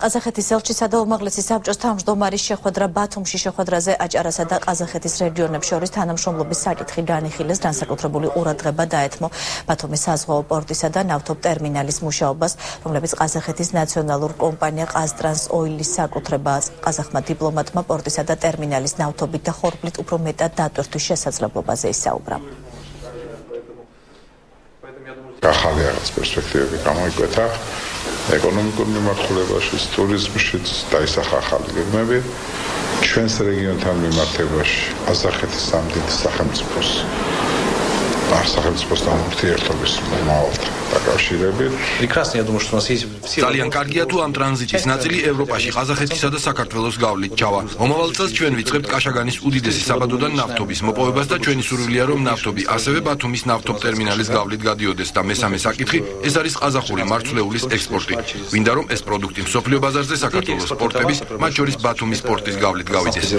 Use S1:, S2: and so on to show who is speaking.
S1: ყაზახეთის ელჩისა და უმაღლესი საბჭოს თავმჯდომარის შეხვედრა ბათუმში შეხვედრაზე აჭარასა და ყაზახეთის რეგიონებს შორის თანამშრომლობის საკითხი განიხილეს, განსაკუთრებული ყურადღება დაეთმო ბათუმის საზღვაო პორტისა და ნავთობტერმინალის მუშაობას, რომლებიც ყაზახეთის ნაციონალურ კომპანია ყაზტრანს ოილის საკუთრებაა. ყაზახმა დიპლომატმა პორტისა და ტერმინალის ნავთობით და ხორბლით უფრო მეტად დატვირთვის შესაძლებლობაზე ისაუბრა.
S2: ახალი რაღაც პერსპექტივები გამოიკვეთა ეკონომიკურ მიმართულებაში, ტურიზმშიც დაისახა ახალი გეგმები. ჩვენს რეგიონთან მიმართებაში, ყაზახეთის სამდიდის სახელმწიფოს სახელმწიფოსთან ურთიერთობის მომავალთან დაკავშირებით.
S3: прекрасно, я думаю, что у нас есть все
S4: ძალიან კარგია თუ ამ ტრანზიტის ნაწილი ევროპაში, ყაზახეთისა და საქართველოს გავლით ჩავა. მომავალ წელს ჩვენ ვიწყებთ კაშაგანის უდიდესი საბადოდან ნავთობის მოპოვებას და ჩვენი სურვილია რომ ნავთობი ასევე ბათუმის ნავთობტერმინალის გავლით გადიოდეს და მესამე საკითხი, ეს არის ყაზახური მარცვლეულის ექსპორტი. ვინდა რომ ეს პროდუქტი მსოფლიო ბაზარზე საქართველოს პორტების, მათ შორის ბათუმის პორტის გავლით გავიდეს.